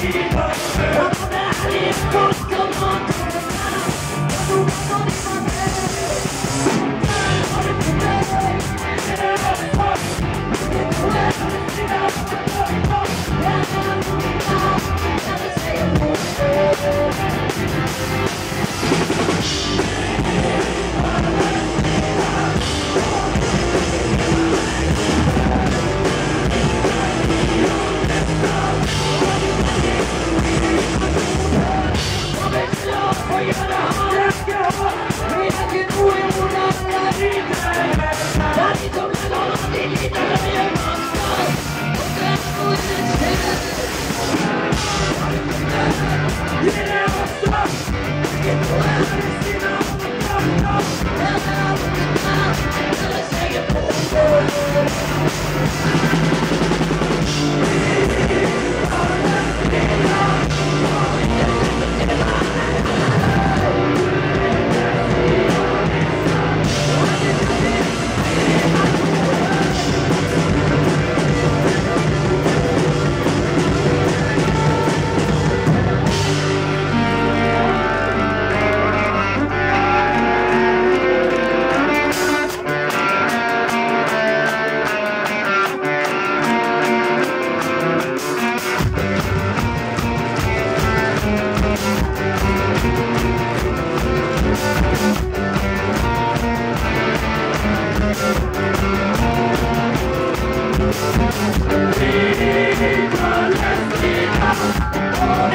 She puts her on Yeah. Oh,